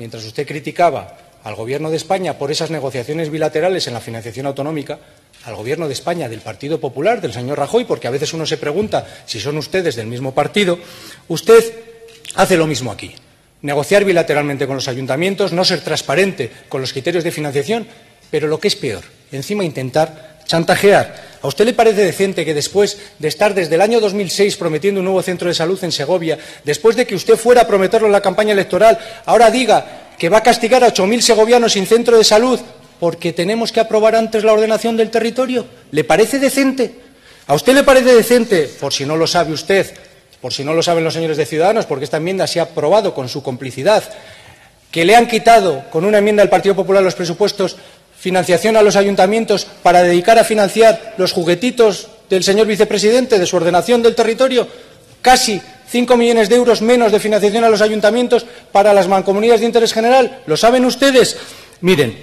mientras usted criticaba al Gobierno de España por esas negociaciones bilaterales en la financiación autonómica, al Gobierno de España del Partido Popular, del señor Rajoy, porque a veces uno se pregunta si son ustedes del mismo partido, usted hace lo mismo aquí. Negociar bilateralmente con los ayuntamientos, no ser transparente con los criterios de financiación, pero lo que es peor, encima intentar chantajear. ¿A usted le parece decente que después de estar desde el año 2006 prometiendo un nuevo centro de salud en Segovia, después de que usted fuera a prometerlo en la campaña electoral, ahora diga que va a castigar a ocho mil segovianos sin centro de salud porque tenemos que aprobar antes la ordenación del territorio? ¿Le parece decente? ¿A usted le parece decente, por si no lo sabe usted, por si no lo saben los señores de Ciudadanos, porque esta enmienda se ha aprobado con su complicidad, que le han quitado con una enmienda del Partido Popular los presupuestos financiación a los ayuntamientos para dedicar a financiar los juguetitos del señor vicepresidente de su ordenación del territorio? Casi cinco millones de euros menos de financiación a los ayuntamientos para las mancomunidades de interés general. ¿Lo saben ustedes? Miren,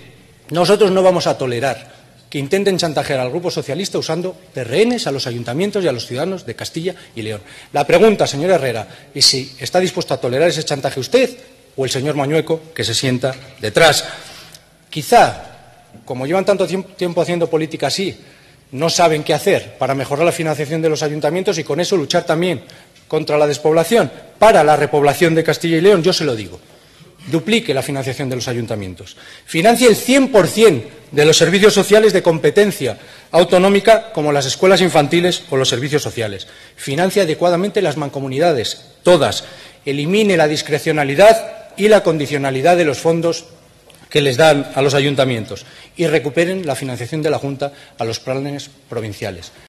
nosotros no vamos a tolerar que intenten chantajear al Grupo Socialista usando de rehenes a los ayuntamientos y a los ciudadanos de Castilla y León. La pregunta, señor Herrera, es si está dispuesto a tolerar ese chantaje usted o el señor Mañueco, que se sienta detrás. Quizá, como llevan tanto tiempo haciendo política así, no saben qué hacer para mejorar la financiación de los ayuntamientos y con eso luchar también contra la despoblación, para la repoblación de Castilla y León, yo se lo digo. Duplique la financiación de los ayuntamientos. Financie el 100% de los servicios sociales de competencia autonómica, como las escuelas infantiles o los servicios sociales. Financie adecuadamente las mancomunidades, todas. Elimine la discrecionalidad y la condicionalidad de los fondos que les dan a los ayuntamientos y recuperen la financiación de la Junta a los planes provinciales.